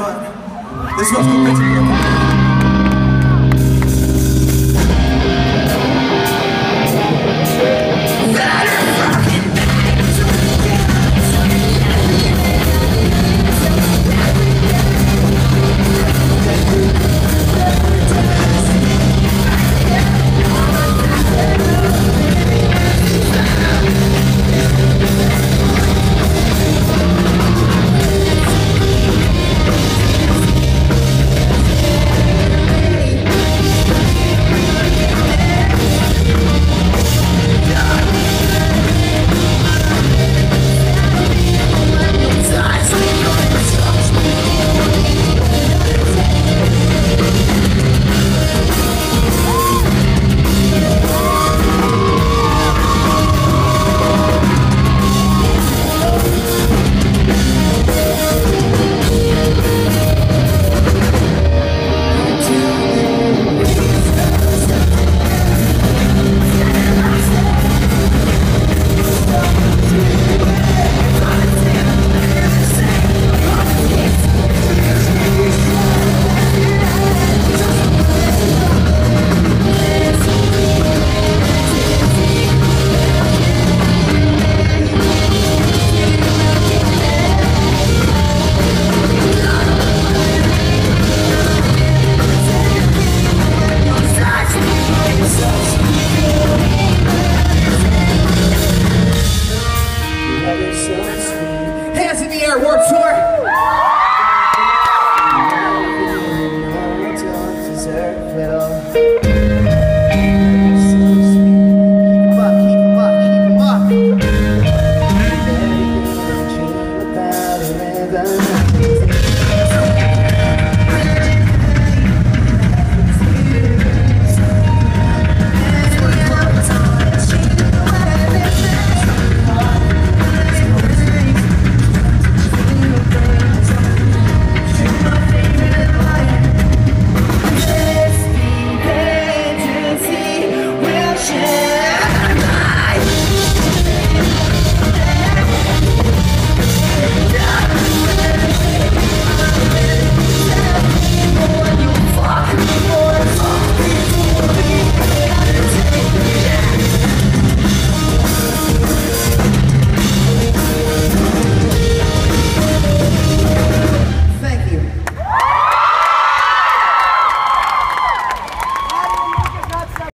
man. This was completely.